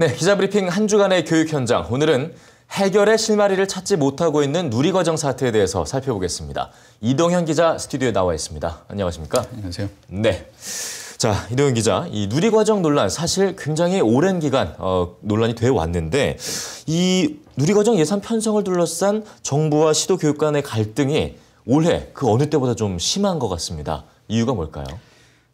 네, 기자브리핑 한 주간의 교육 현장. 오늘은 해결의 실마리를 찾지 못하고 있는 누리과정 사태에 대해서 살펴보겠습니다. 이동현 기자 스튜디오에 나와 있습니다. 안녕하십니까? 안녕하세요. 네. 자, 이동현 기자, 이 누리과정 논란 사실 굉장히 오랜 기간 어, 논란이 되어 왔는데 이 누리과정 예산 편성을 둘러싼 정부와 시도 교육 간의 갈등이 올해 그 어느 때보다 좀 심한 것 같습니다. 이유가 뭘까요?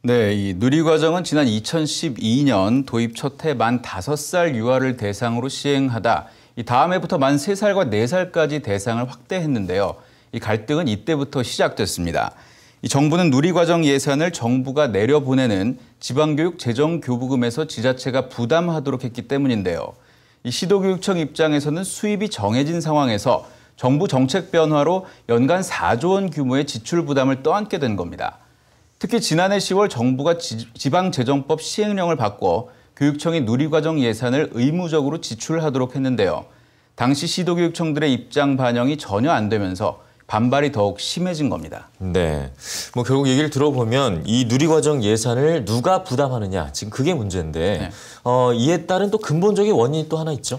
네, 이 누리과정은 지난 2012년 도입 첫 해 만 5살 유아를 대상으로 시행하다 이 다음 해부터 만 3살과 4살까지 대상을 확대했는데요. 이 갈등은 이때부터 시작됐습니다. 이 정부는 누리과정 예산을 정부가 내려보내는 지방교육 재정교부금에서 지자체가 부담하도록 했기 때문인데요. 이 시도교육청 입장에서는 수입이 정해진 상황에서 정부 정책 변화로 연간 4조 원 규모의 지출 부담을 떠안게 된 겁니다. 특히 지난해 10월 정부가 지방재정법 시행령을 바꿔 교육청이 누리과정 예산을 의무적으로 지출하도록 했는데요. 당시 시도교육청들의 입장 반영이 전혀 안 되면서 반발이 더욱 심해진 겁니다. 네. 뭐 결국 얘기를 들어보면 이 누리과정 예산을 누가 부담하느냐 지금 그게 문제인데 네. 어, 이에 따른 또 근본적인 원인이 또 하나 있죠.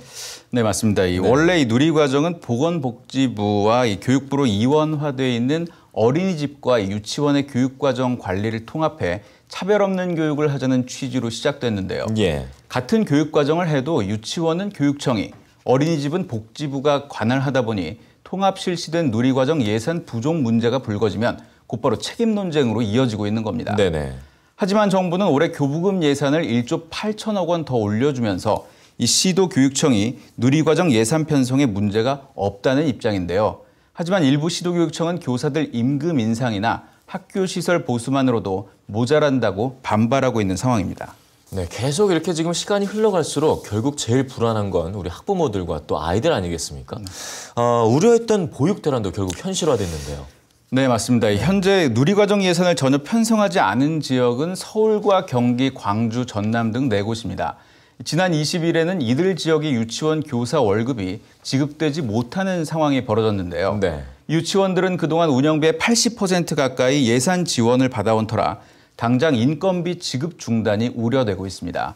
네 맞습니다. 이 네. 원래 이 누리과정은 보건복지부와 이 교육부로 이원화되어 있는 어린이집과 유치원의 교육과정 관리를 통합해 차별 없는 교육을 하자는 취지로 시작됐는데요. 예. 같은 교육과정을 해도 유치원은 교육청이, 어린이집은 복지부가 관할하다 보니 통합 실시된 누리과정 예산 부족 문제가 불거지면 곧바로 책임 논쟁으로 이어지고 있는 겁니다. 네네. 하지만 정부는 올해 교부금 예산을 1조 8천억 원 더 올려주면서 이 시도 교육청이 누리과정 예산 편성에 문제가 없다는 입장인데요. 하지만 일부 시도교육청은 교사들 임금 인상이나 학교 시설 보수만으로도 모자란다고 반발하고 있는 상황입니다. 네, 계속 이렇게 지금 시간이 흘러갈수록 결국 제일 불안한 건 우리 학부모들과 또 아이들 아니겠습니까? 네. 어, 우려했던 보육 대란도 결국 현실화됐는데요. 네, 맞습니다. 현재 누리과정 예산을 전혀 편성하지 않은 지역은 서울과 경기, 광주, 전남 등 네 곳입니다. 지난 20일에는 이들 지역의 유치원 교사 월급이 지급되지 못하는 상황이 벌어졌는데요. 네. 유치원들은 그동안 운영비의 80% 가까이 예산 지원을 받아온 터라 당장 인건비 지급 중단이 우려되고 있습니다.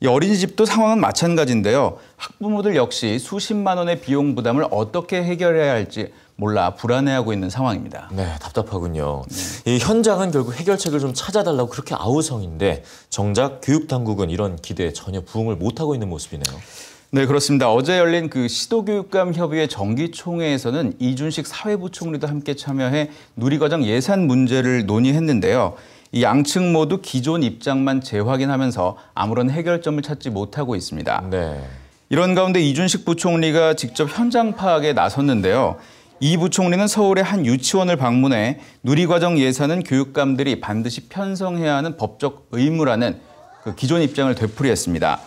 이 어린이집도 상황은 마찬가지인데요. 학부모들 역시 수십만 원의 비용 부담을 어떻게 해결해야 할지 몰라 불안해하고 있는 상황입니다. 네, 답답하군요. 네. 이 현장은 결국 해결책을 좀 찾아달라고 그렇게 아우성인데 정작 교육 당국은 이런 기대에 전혀 부응을 못하고 있는 모습이네요. 네, 그렇습니다. 어제 열린 그 시도교육감 협의회 정기총회에서는 이준식 사회부총리도 함께 참여해 누리과정 예산 문제를 논의했는데요. 이 양측 모두 기존 입장만 재확인하면서 아무런 해결점을 찾지 못하고 있습니다. 네. 이런 가운데 이준식 부총리가 직접 현장 파악에 나섰는데요. 이 부총리는 서울의 한 유치원을 방문해 누리과정 예산은 교육감들이 반드시 편성해야 하는 법적 의무라는 그 기존 입장을 되풀이했습니다.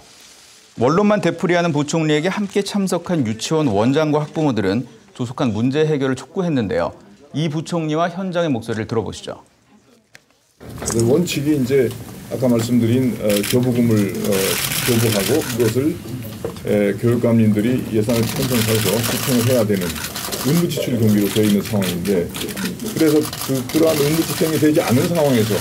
원론만 되풀이하는 부총리에게 함께 참석한 유치원 원장과 학부모들은 조속한 문제 해결을 촉구했는데요. 이 부총리와 현장의 목소리를 들어보시죠. 원칙이 이제 아까 말씀드린 어, 교부금을 어, 교부하고 그것을 에, 교육감님들이 예산을 편성해서 집행을 해야 되는 의무지출 경비로 되어 있는 상황인데 그래서 그, 그러한 의무집행이 되지 않은 상황에서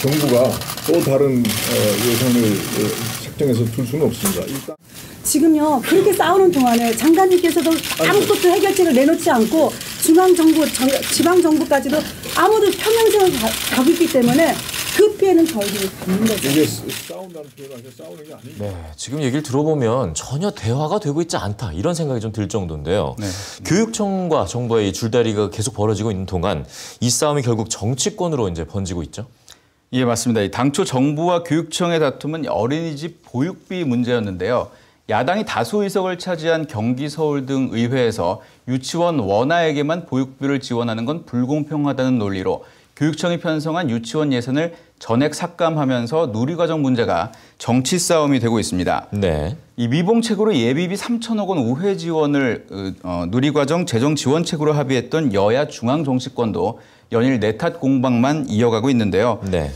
정부가 또 다른 어, 예산을 어, 책정해서 둘 수는 없습니다. 일단 지금요 그렇게 싸우는 동안에 장관님께서도 아무것도 해결책을 내놓지 않고 중앙 정부, 지방 정부까지도 아무도 평행선을 가고 있기 때문에 그 피해는 저희들이 받는 거죠. 이게 싸운다는 피해가 아니라 싸우는 게 아니에요. 네, 지금 얘기를 들어보면 전혀 대화가 되고 있지 않다 이런 생각이 좀 들 정도인데요. 네. 교육청과 정부의 줄다리가 계속 벌어지고 있는 동안 이 싸움이 결국 정치권으로 이제 번지고 있죠. 예, 맞습니다. 당초 정부와 교육청의 다툼은 어린이집 보육비 문제였는데요. 야당이 다수 의석을 차지한 경기, 서울 등 의회에서 유치원 원화에게만 보육비를 지원하는 건 불공평하다는 논리로 교육청이 편성한 유치원 예산을 전액 삭감하면서 누리과정 문제가 정치 싸움이 되고 있습니다. 네. 이 미봉책으로 예비비 3천억 원 우회 지원을 어, 누리과정 재정 지원책으로 합의했던 여야 중앙 정치권도 연일 내탓 공방만 이어가고 있는데요. 네.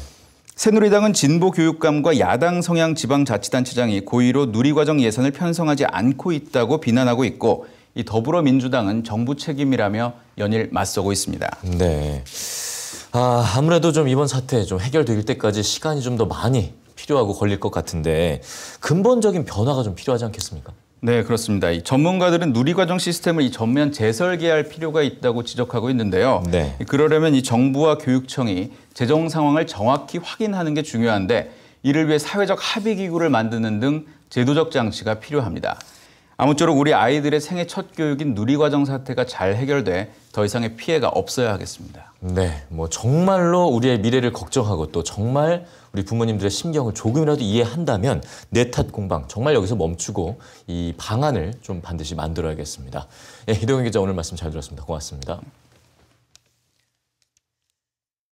새누리당은 진보 교육감과 야당 성향 지방자치단체장이 고의로 누리과정 예산을 편성하지 않고 있다고 비난하고 있고 이 더불어민주당은 정부 책임이라며 연일 맞서고 있습니다. 네. 아, 아무래도 좀 이번 사태 좀 해결될 때까지 시간이 좀 더 많이 필요하고 걸릴 것 같은데 근본적인 변화가 좀 필요하지 않겠습니까? 네, 그렇습니다. 이 전문가들은 누리과정 시스템을 이 전면 재설계할 필요가 있다고 지적하고 있는데요. 네. 그러려면 이 정부와 교육청이 재정 상황을 정확히 확인하는 게 중요한데 이를 위해 사회적 합의 기구를 만드는 등 제도적 장치가 필요합니다. 아무쪼록 우리 아이들의 생애 첫 교육인 누리과정 사태가 잘 해결돼 더 이상의 피해가 없어야 하겠습니다. 네, 뭐 정말로 우리의 미래를 걱정하고 또 정말 우리 부모님들의 심경을 조금이라도 이해한다면 내 탓 공방 정말 여기서 멈추고 이 방안을 좀 반드시 만들어야겠습니다. 예, 이동현 기자 오늘 말씀 잘 들었습니다. 고맙습니다.